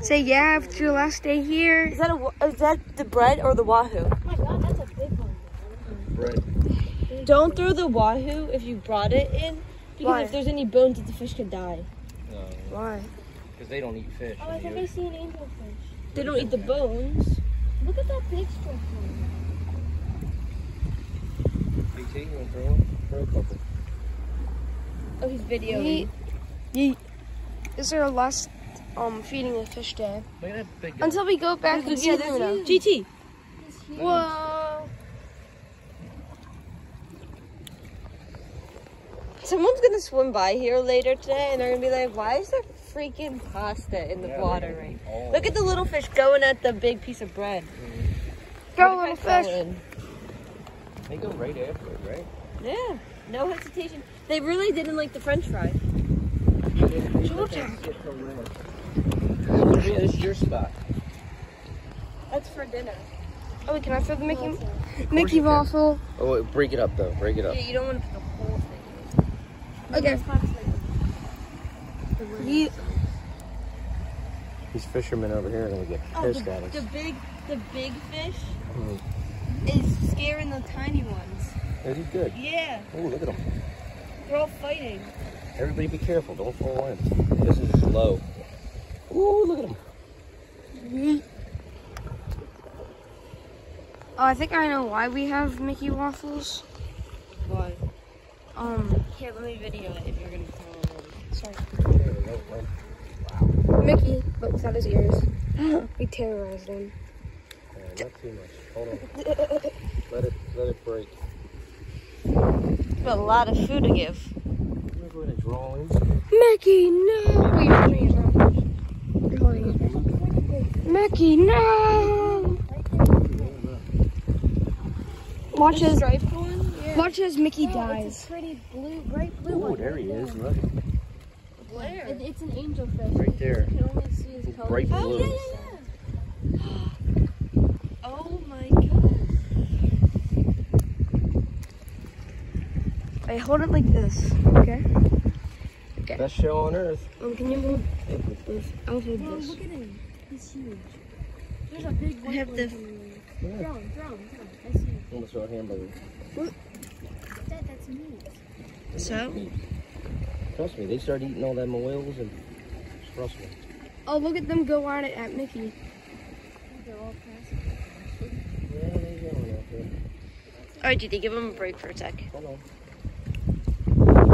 Say yeah if it's your last day here. Is that a is that the bread or the wahoo? Oh my god, that's a big one. Bread. Don't throw the wahoo if you brought it in, because Why? if there's any bones, the fish could die. No, Why? because they don't eat fish. Oh, I think I see an angelfish. They don't eat the bones. Look at that big structure. BT, you want to throw one? Throw a couple. Oh, he's videoing. Yeet. Yeet. Is there a last um feeding the fish day? Look at that big guy. Until we go back and There's- see yeah, Luna. GT. Whoa. Someone's gonna swim by here later today, and they're gonna be like, "Why is there freaking pasta in the Yeah, water right?" all- Look at the little fish going at the big piece of bread. Go little if I fell fish. in? They go right after it, right? Yeah, no hesitation. They really didn't like the French fry. Yeah, this is your spot. That's for dinner. Oh, wait, can I throw the Mickey you Mickey can. waffle? Oh, wait, break it up though. Break it up. Yeah, you don't want to put the whole thing. In. Okay. Yeet. These fishermen over here are gonna get Oh, pissed the, at us. the big, the big fish Mm. is scaring the tiny ones. Is he good? Yeah, Oh, look at them. they're all fighting. Everybody be careful. Don't fall in. This is low. Ooh, look at them. Yeet. Oh, I think I know why we have Mickey waffles. Why? Um, Here, let me video it if you're gonna throw it sorry. There we go. Right. Mickey, but without his ears. we terrorized him. Yeah, not too much. Hold on. Let it let it break. Got a lot of food to give. We're going to drawings. Mickey, no! Wait, you're holding Mickey, no! Watch as Striped? Yeah. watch as Mickey Oh, It's dies. a pretty blue, bright blue Ooh, one. there he is. Look, Where? It, it's an angelfish. right there. You can only see his color. Bright Oh, blue. yeah, yeah, yeah. Oh my god. I hold it like this. Okay. Best show on earth. Um, can you move? move? I'll hold Mom, this. look at him. He's huge. There's a big I have the- coming in. Yeah. Drown, drown, drown. I see him. Almost saw a hamburger. Dad, that's meat. So? Trust me, they start eating all them oils and trust me. Oh, look at them go at it at Mickey. They're all plastic. Yeah, they going out there. Alright, GT, give him a break for a sec. Hold on.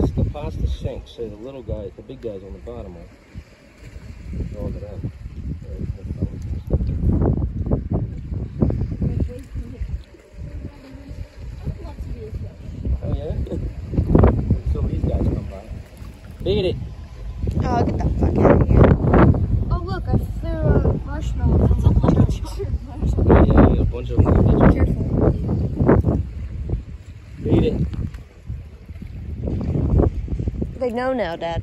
It's the pasta sink, so the little guy, the big guy's on the bottom of it. Go under that. Right, that's fine. I'd to be. Oh yeah? Until these guys come by. Beat it. Oh, get the fuck out of here. Oh, look, I threw a marshmallow. That's a large marshmallow. Yeah, yeah, a bunch of them. Careful. Beat it. They know now, Dad.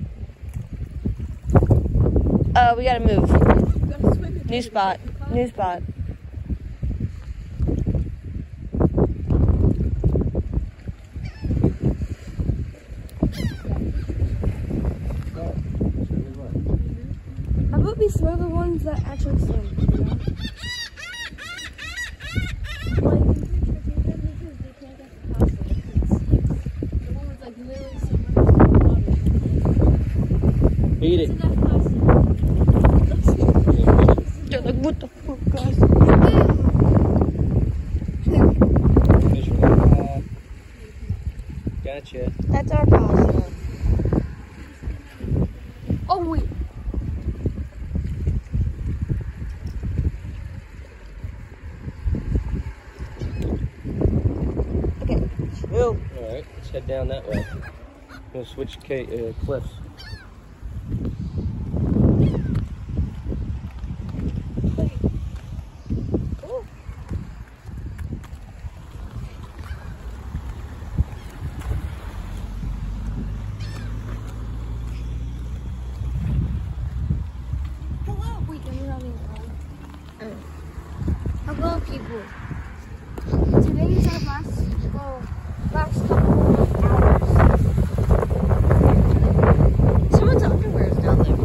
Uh, we gotta move. New spot. New spot. How about we throw the ones that actually swim? You know? Well, I think the tricky thing is they can't get the pasta. It's- The one that's like literally submerged in water. Beat Isn't it. that pasta? They're like, what the fuck, guys? Fisherman. Gotcha. That's our pasta. Oh, wait. Chill. Alright, let's head down that way. Gonna switch uh, cliffs. Hello. Wait, are you having fun? Hello, people. Today is our last, well, last couple of hours. Someone's underwear is down there.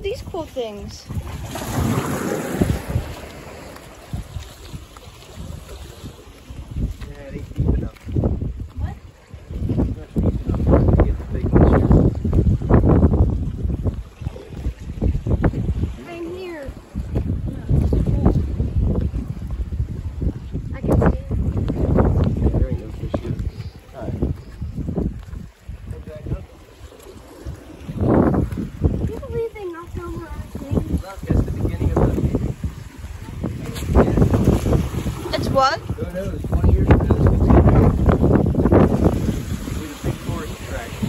at these cool things. Yeah, it ain't deep enough. What? It's not deep enough to get the big ones here. I'm here. I can see it. There ain't no fish here. Alright. Hey, Jack, look. Can you believe they knocked over our thing? Look, that's the beginning of the. It's what? Who knows? 20 years from now, this thing's gonna be. Be the big tourist attraction.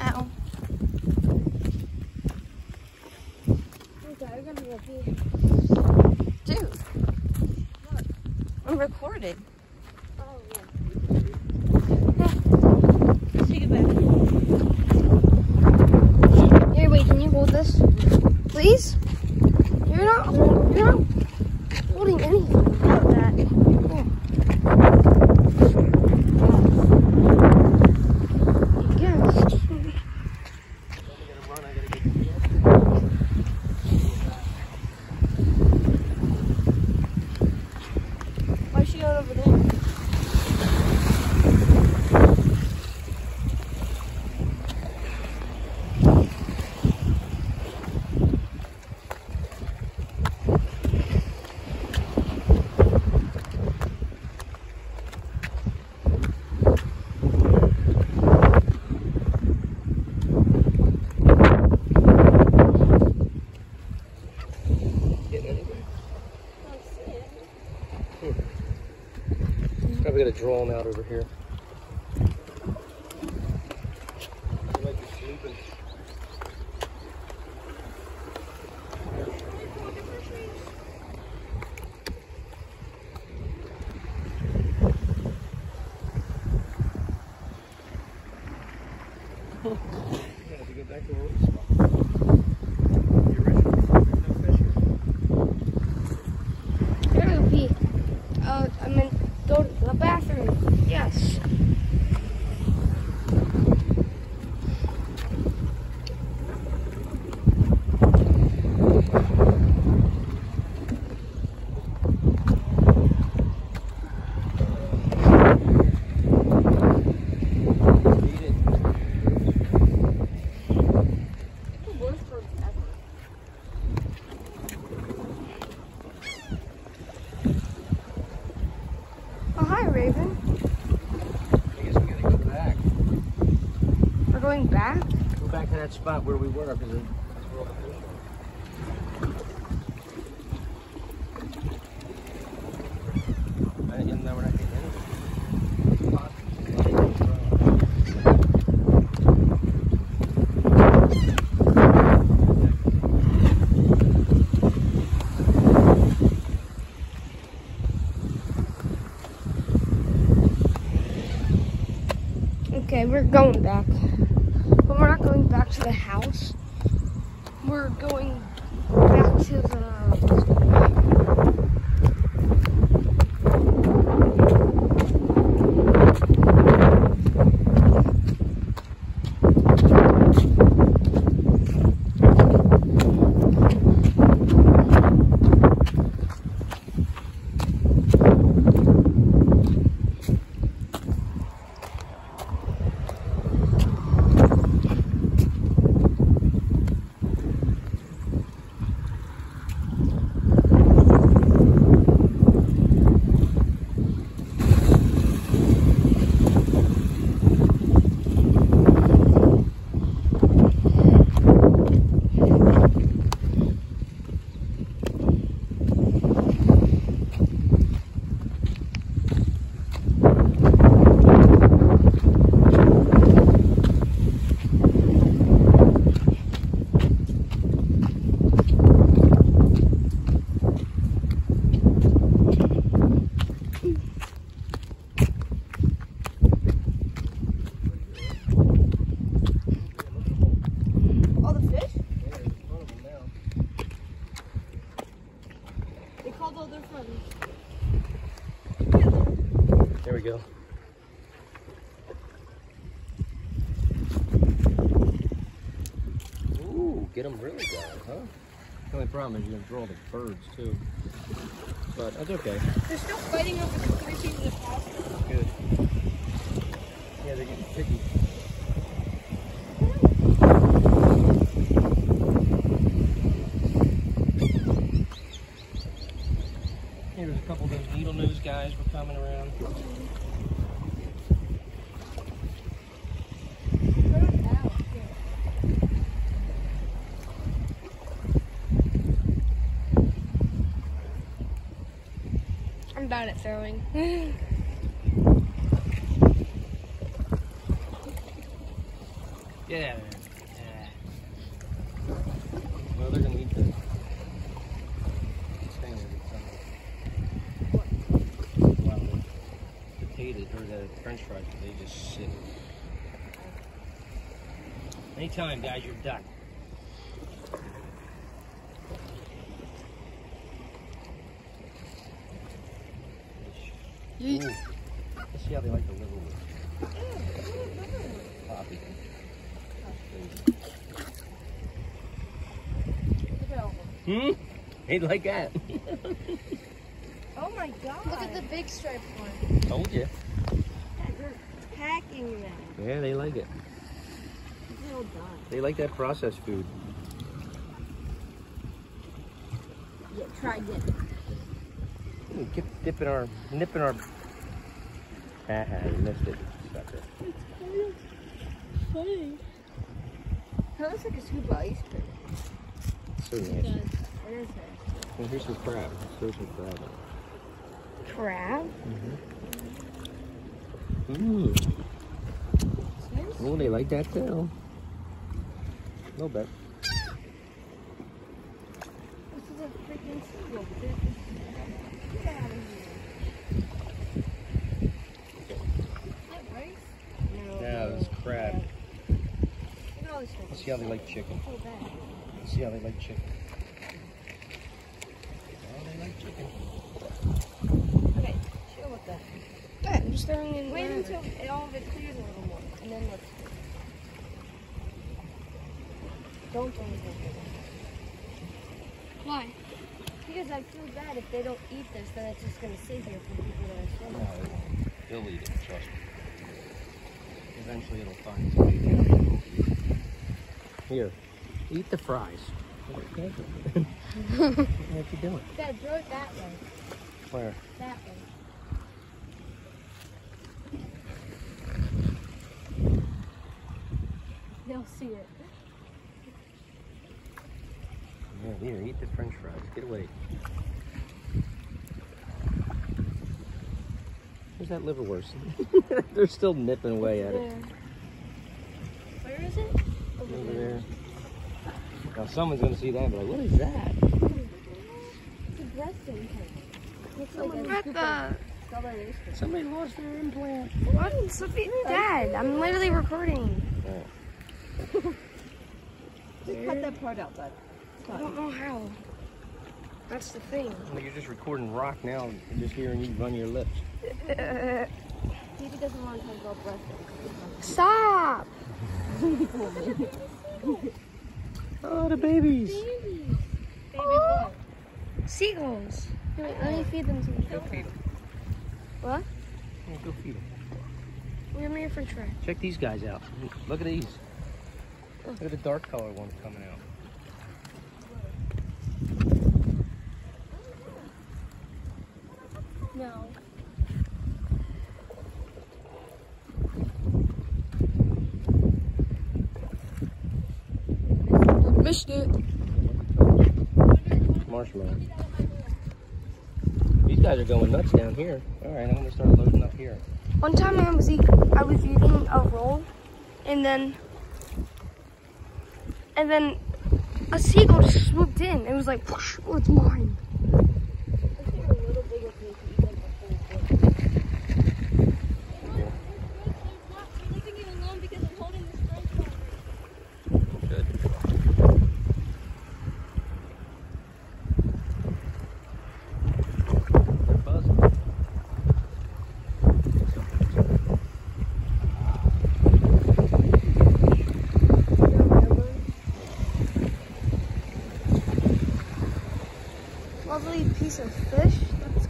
Ow. Okay, we're gonna go pee. Dude. I'm recording. Oh, yeah. Take it back. Here, wait, can you hold this? Please? You're not, hol- you're not holding anything about that. Yes. I'm gonna run, I gotta get Why is she out over there? getting anywhere. Probably gotta draw them out over here. They might be sleeping. Yeah, to go back to our old spot. The original, there's no fish here. Here go pee. Uh, I meant go to the bathroom. Yes. Beat it. Oh, hi, Raven. I guess we gotta go back. We're going back? Go back to that spot where we were, because There we go. Ooh, get them really good, huh? The only problem is you're gonna draw the birds too. But that's okay. They're still fighting over the 13 of the Good. Yeah, they're getting picky. Guys were coming around. I'm bad at throwing. Yeah. Well, they're gonna eat the thing with some well, the potatoes or the French fries. They just sit. Anytime, guys, you're done. Ooh. Let's see how they like the liver with Poppy. Hmm? Ain't like that. Oh my god. Look at the big striped one. Told you. Packing them. Yeah, they like it. They like that processed food. Yeah, try this. Ooh, Dip, dipping our, nipping our. Haha, you missed it, sucker. Funny. That looks like a scoop of ice cream. So nice. It is nice. Well, here's some crab. Throw some crab Crab? in. Ooh. Oh, they like that too. A little bit. This is a freaking seagull. Get out of here. Is that rice? No. Yeah, it's crab. Look at all this stuff. Let's see how they like chicken. Let's see how they like chicken. Oh, they like chicken. Okay, chill with that. Yeah, I'm just throwing in. Wait until all of it clears a little more, and then let's. Don't do anything. Why? Because I feel bad if they don't eat this, then it's just gonna sit here for people that are No, swimming. they won't. They'll eat it, trust me. Eventually it'll find its way down. Here, eat the fries. Okay. what you doing? Dad, throw it that way. Where? That way. They'll see it. Yeah, here, eat the french fries. Get away. Where's that liverwurst? They're still nipping away at it. Where is it? Over there. Now someone's gonna see that and be like, what is that? It's a breast implant. Looks like a What scoop the? of strawberry ice cream. Somebody lost their implant. What? Sophie, Dad, I'm literally recording. Just cut that part out, bud. I don't know how. That's the thing. Well, You're just recording rock now and just hearing you run your lips. Phoebe doesn't want to breast. Stop! Oh, the babies. Baby what? Seagulls. Wait, let me feed them to you. Go feed them. What? Yeah, go feed them. Give me a french fry. Check these guys out. Look at these. Look at the dark color ones coming out. No. Missed it. Marshmallow. These guys are going nuts down here. All right, I'm gonna start loading up here. One time I was eat, I was eating a roll, and then, and then, a seagull just swooped in. It was like, whoosh, oh, it's mine. Let's get a little bigger piece to eat like the whole thing. Good. They're buzzing.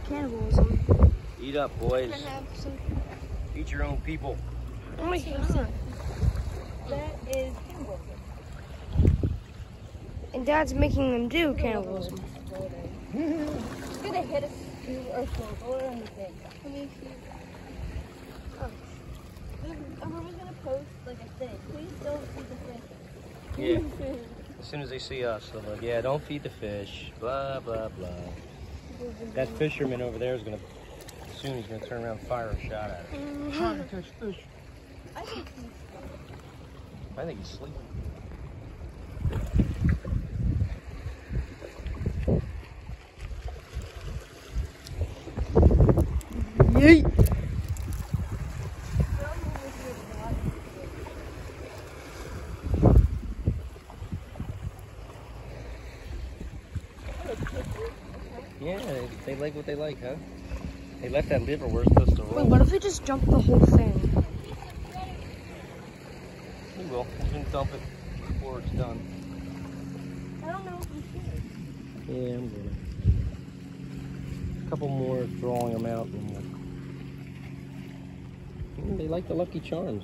cannibalism. Eat up, boys. Can I have some? Eat your own people. Oh my god. That is cannibalism. And Dad's making them do cannibalism. It's gonna hit us through our soul. What do you think? Let me see. Oh. Everyone's gonna post like a thing. Please don't feed the fish. Yeah. As soon as they see us, they're like, yeah, don't feed the fish. Blah, blah, blah. That fisherman over there is going to, soon he's going to turn around and fire a shot at it. Trying to catch fish. I think he's I think he's sleeping. Yeet. Yeah, they, they like what they like, huh? They left that liverwurst supposed to Wait, what if we just jump the whole thing? We will. We're going to dump it before it's done. I don't know if we should. Yeah, I'm gonna. A couple more drawing them out. And. Mm, they like the Lucky Charms.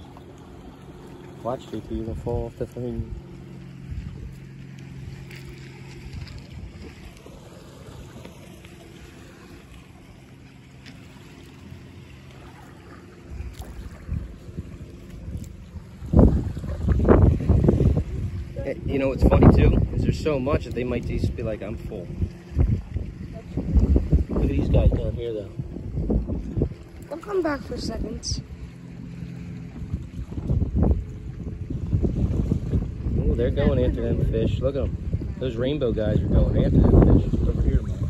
Watch, JP, you're gonna fall off the thing. You know what's funny too? Is there's so much that they might just be like, I'm full. Look at these guys down here though. I'll come back for seconds. Oh, they're going after them fish. Look at them. Those rainbow guys are going after them fish. Over here, man.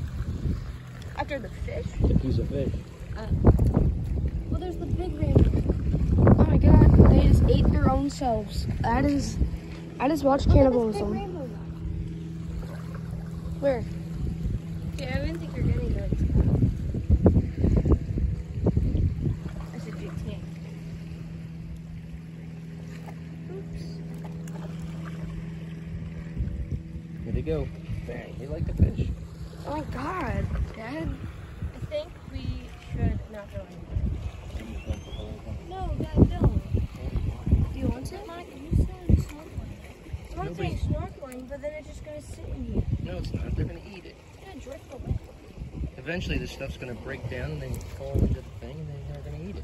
After the fish? A piece of fish. Uh, well, there's the big rainbow. Oh my god, they just ate their own selves. That is, I just watched cannibalism. rainbow. Where? Yeah, I didn't think you're getting those. That's a big tank. Here they go. Bang. They like the fish. Oh my god, Dad. I think we should not go anywhere. No, Dad, don't. Do you want to? Monica, you started snorkeling. I'm Nobody- saying snorkeling, but then it's just gonna sit in here. No, it's not. They're gonna eat it. It's gonna drift away. Eventually, this stuff's gonna break down and then fall into the thing, and then they're gonna eat it.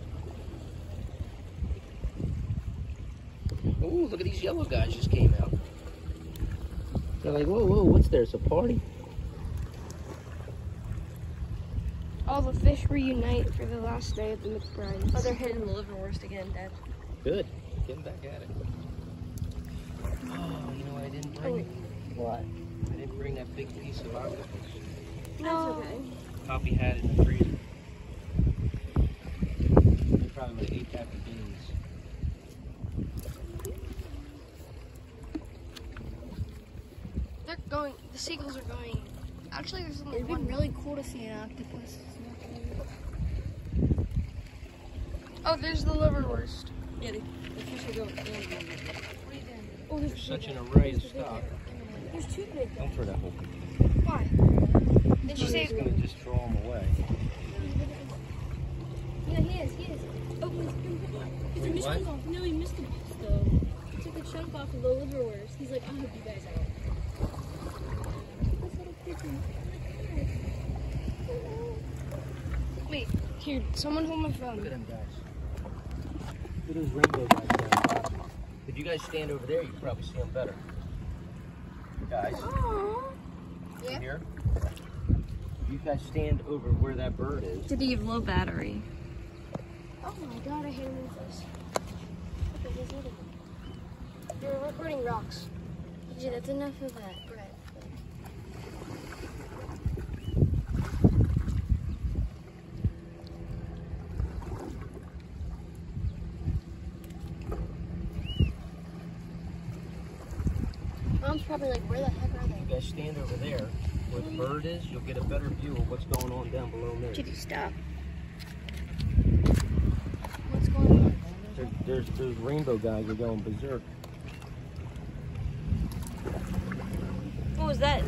Oh, look at these yellow guys just came out. They're like, whoa, whoa, what's there? It's a party. All the fish reunite for the last day of the McBride. Oh, they're hitting the liverwurst again, Dad. Good. Getting back at it. Oh, you know what I didn't bring? Oh, What? I didn't bring that big piece of octopus. No. okay. Poppy had it in the freezer. They probably would have ate that for beans. They're going, the seagulls are going. Actually, there's only It'd be one. really cool to see an octopus. Oh, there's the liverwurst. Yeah, the, the fish are going in. Oh, there's, There's such an array of stuff. There's two big Don't throw that whole thing. Why? Did you say... He's gonna just throw them away. Yeah, he is, he is. Oh, he's, he's Wait, missed what? off. No, he missed a piece though. He took a chunk off of the liverwurst. He's like, I'll help you guys out. Wait, here, someone hold my phone. Look at them guys. Look at those rainbow guys. If you guys stand over there, you can probably see them better. Guys, Yeah? here. You guys stand over where that bird is, Did he have low battery? Oh my god, I hate when this. Okay, there's another one. You're recording rocks. Yeah, that's enough of that probably like, where the heck are if you guys stand over there where the bird is, you'll get a better view of what's going on down below there. Kitty, stop. What's going on? There, there's those rainbow guys are going berserk. What was that?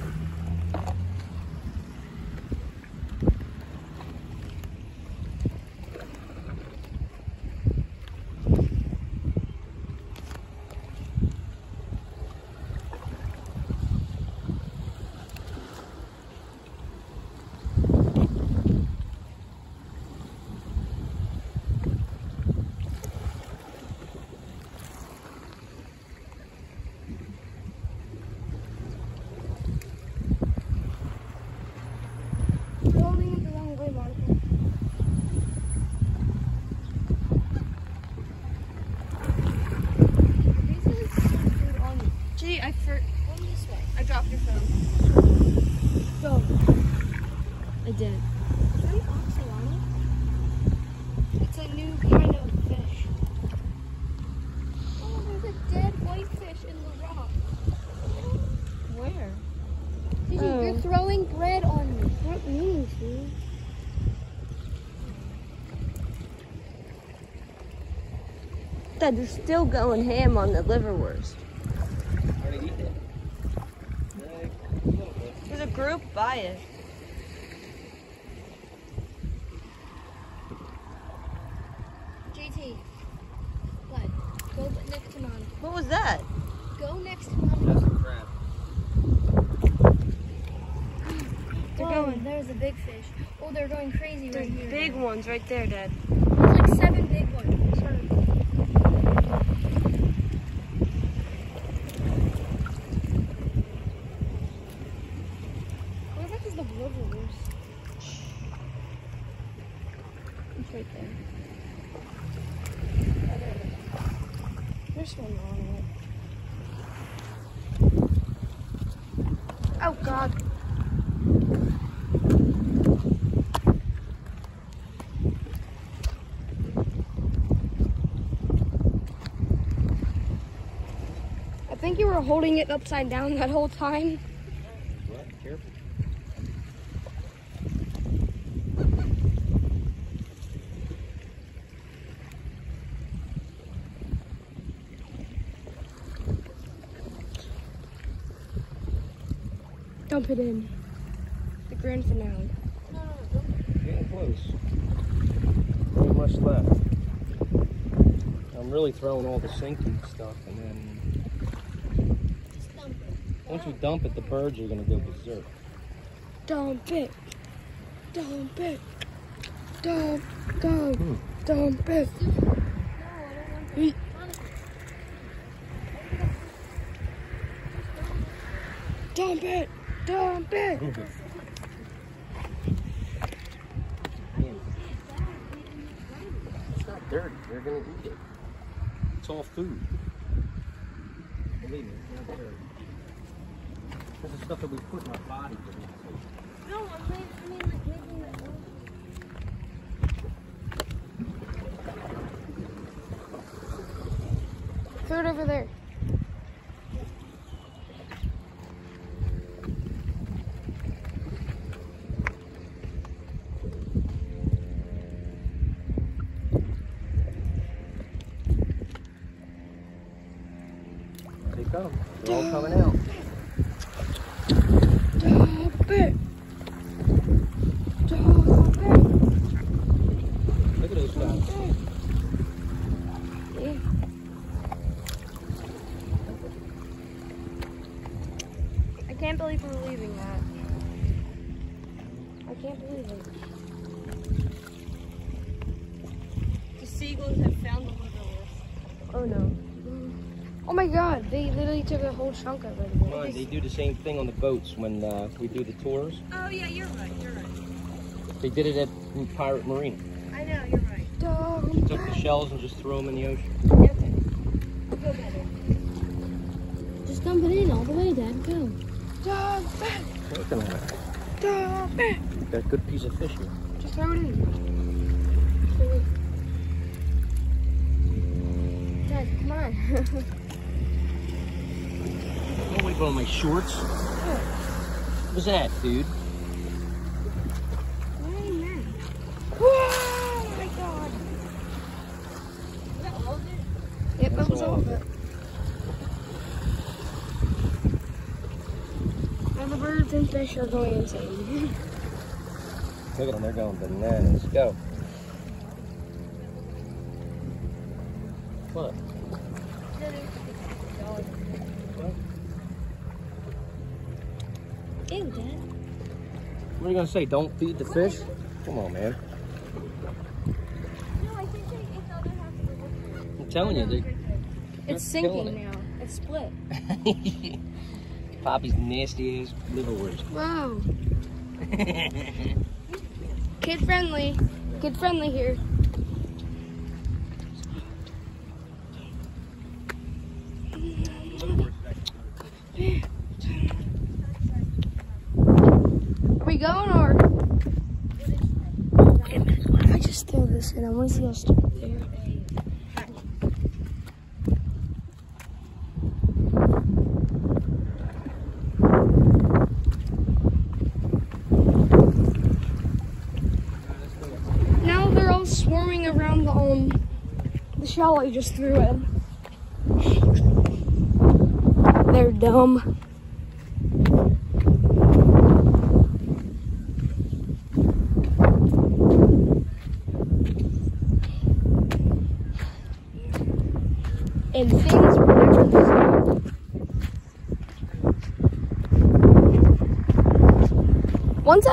Is that an oxalana? It's a new kind of fish. Oh, there's a dead whitefish in the rock. Where? Gigi, You're throwing bread on me. Not me, see? Dad, they're still going ham on the liverwurst. Already eat it. There's a group by it. JT. What? Go next to mom. What was that? Go next to mom. That's the crab. They're going. There's a big fish. Oh, they're going crazy right here. big ones right there, Dad. There's like seven big ones. Where the heck is the liverwurst? It's right there. There's one on it. Oh God. I think you were holding it upside down that whole time. What? Careful. Dump it in. The grand finale. Getting close. Not much left. I'm really throwing all the sinking stuff, and then once we dump it, the birds are gonna go berserk. Dump it. Dump it. Dump. Dump. Hmm. Dump it. Eat. Dump it. Dump it. It's not dirty. They're gonna eat it. It's all food. Believe me, it's not dirty. This is stuff that we put in our body. No, I mean, I mean like making it. Throw it over there. They come. They're all coming out. Dump it. Dump it. Look at those guys. Yeah. I can't believe we're leaving that. I can't believe it. The seagulls have found the liverwurst. Oh no. Oh my god, they took a whole chunk of it. Come on, they do the same thing on the boats when uh, we do the tours. Oh yeah, you're right. You're right. They did it at Pirate Marina. I know. You're right. Dump Took the shells and just threw them in the ocean. I feel better. Just dump it in all the way, Dad. Go. Dump it. Looking at it. Dump it. Got a good piece of fish here. Just throw it in. Dad, come on. Don't on my shorts. What was that, dude? oh my god. Yep, that That's was all all of of it. Now the birds and fish are going insane. Look at them, they're going bananas. Go. What? Ew, Dad. What are you gonna say? Don't feed the fish? Come on, man. No, I think it's other half of the water. I'm telling you, they It's sinking now. It's split. Poppy's nasty ass liverwurst. Wow. Kid friendly. Kid friendly here. Are we going or? just throw this they are. Now they're all swarming around the um the shell I just threw in. They're dumb. And things were never the same. Once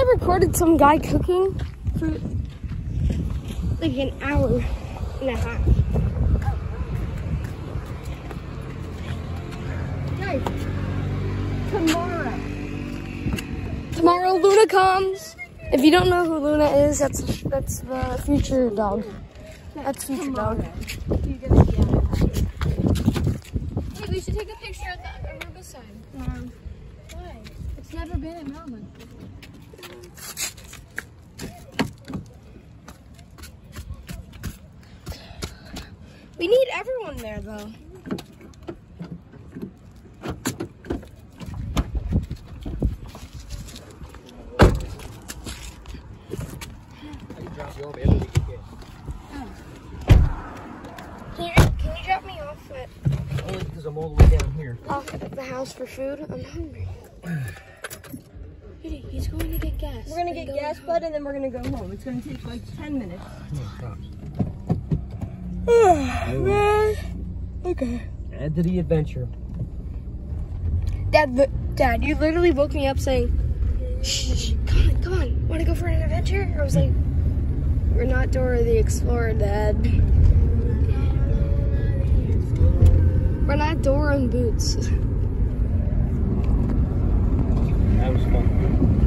I some guy cooking for like an hour and a half. Guys, tomorrow. Tomorrow Luna comes. If you don't know who Luna is, that's that's the future dog. That's future dog. Hey, we should take a picture at the Aruba sign. Um, Why? It's never been in Melbourne. We need everyone there though. I can you over every week again. Can you, drop me off at, Only because I'm all the way down here. off at the house for food? I'm hungry. He's going to get gas. We're gonna get gas, bud, and then we're gonna go home. It's gonna take like 10 minutes. Oh, Ah, okay. Add to the adventure. Dad, Dad, you literally woke me up saying, shh, shh, come on, come on, want to go for an adventure? I was like, we're not Dora the Explorer, Dad. We're not Dora in boots. That was fun.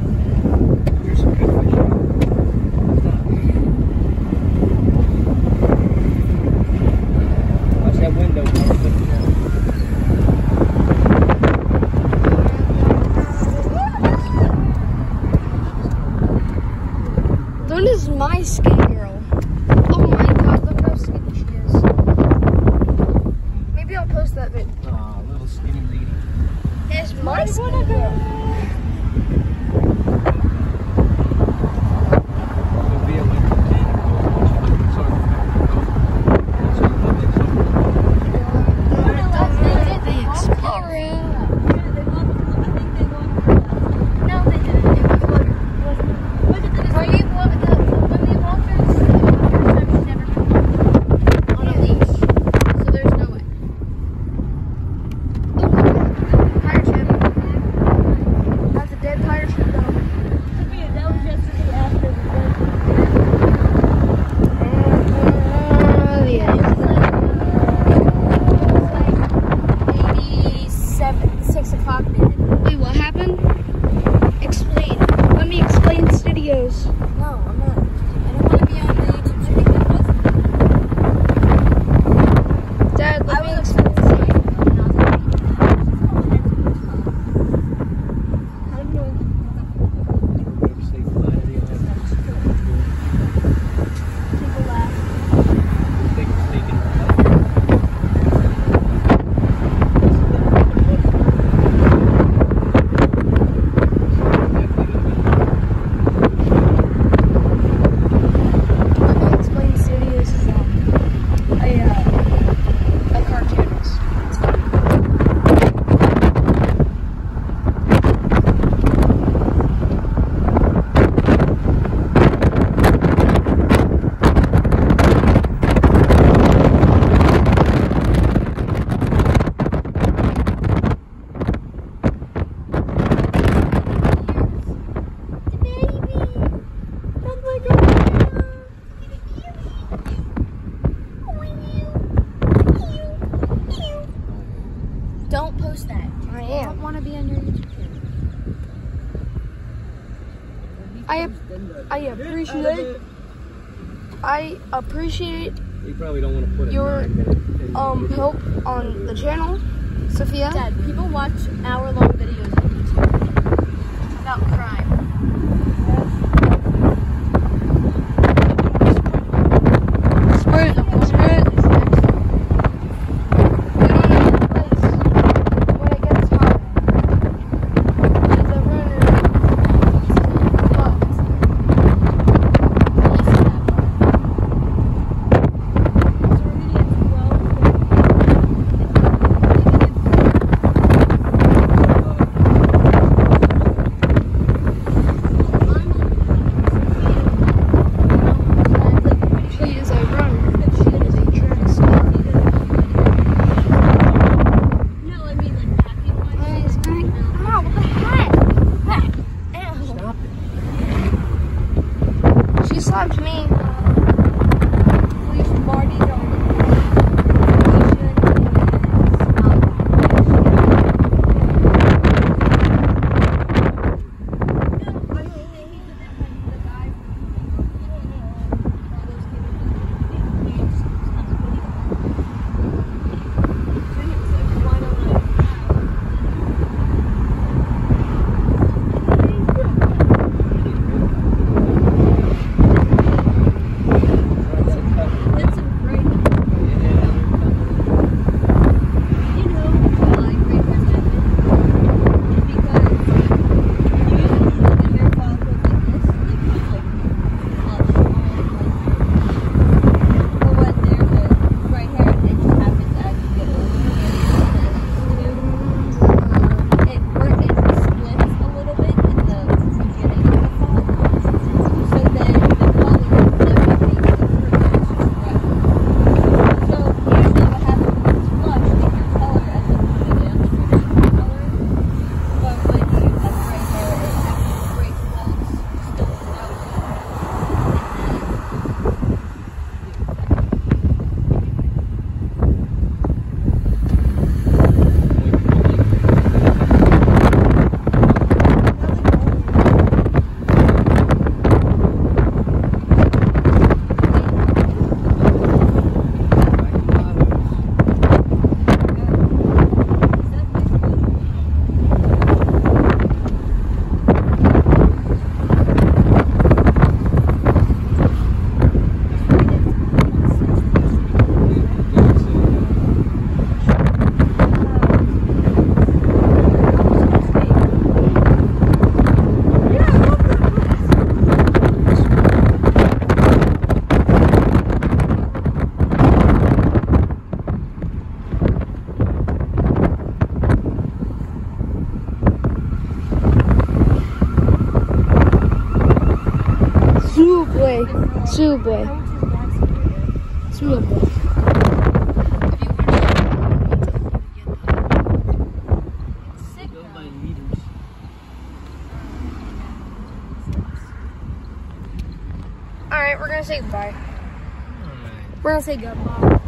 Say goodbye.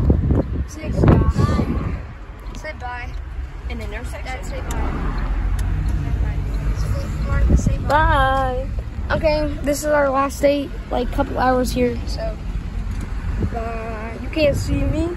Say goodbye. Say bye. An intersection. Dad, say bye. Say bye. Bye. Okay, this is our last day, like couple hours here, so bye. You can't see me,